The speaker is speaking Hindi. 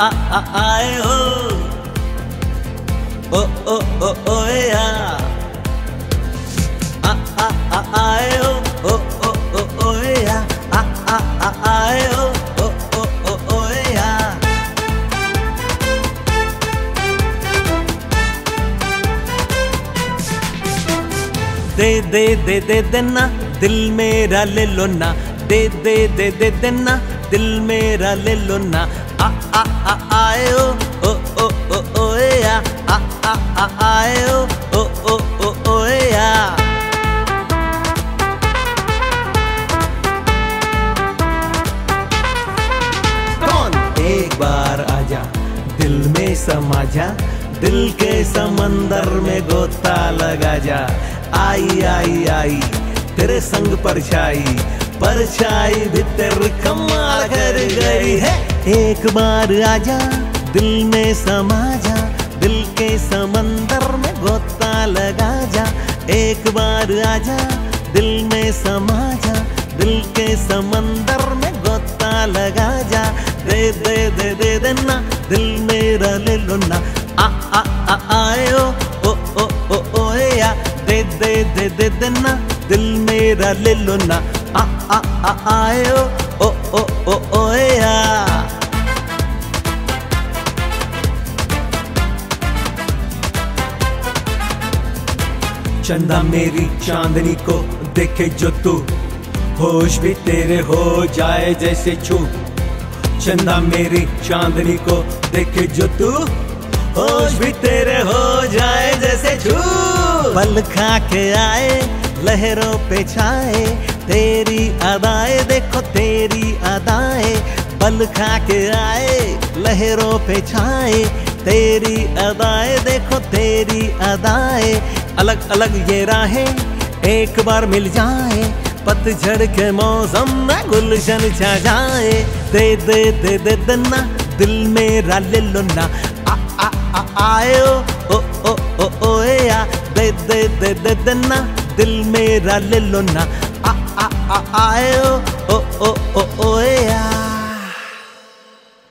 आ आ आए हो। ओ ओ ओ ओए आ। आ आ आए हो। ओ ओ ओ ओए आ। आ आ आए हो। दे दे दे दे देना दिल मेरा ले लो ना। दे दे दे दे देना दिल मेरा ले लो ना। आ आ आ, आए ओ ओ ओ ओ ओए आ। आ आ आ, आए ओ ओ ओ ओ आ। कौन एक बार आजा, दिल में समा जा दिल के समंदर में गोता लगा जा। आई आई आई, तेरे संग परछाई। परछाई भीतर कमाल कर गई है। एक बार आजा, दिल में समा जा दिल के समंदर में गोता लगा जा। एक बार आजा, दिल में समा जा दिल के समंदर में गोता लगा जा। दे दे दे दे देना दिल मेरा ले लो ना। आ आ आ, आए ओ ओ ओ ओ आ दे दे दे दे देना दिल मेरा ले लो ना। आ आ आ आए ओ ओ ओ ओ चंदा मेरी चांदनी को देखे जो तू, होश भी तेरे हो जाए जैसे छू। चंदा मेरी चांदनी को देखे जो तू, होश भी तेरे हो जाए जैसे छू। पल खा के आए, लहरों पे छाए तेरी अदाए देखो, तेरी अदाए। पल खा के आए, लहरों पे छाए। तेरी अदाए देखो, तेरी अदाए। अलग अलग ये राहें, एक बार मिल जाए। पतझड़ के मौसम में गुलशन छा जाए दे दे दे दे देना दिल मेरा ले लो ना। आ आ आ, आए ओ ओ ओ ओ आ। दे दे दे दे देना दिल मेरा ले लो ना। आ आ आ आए ओ ओ ओ ओ ओए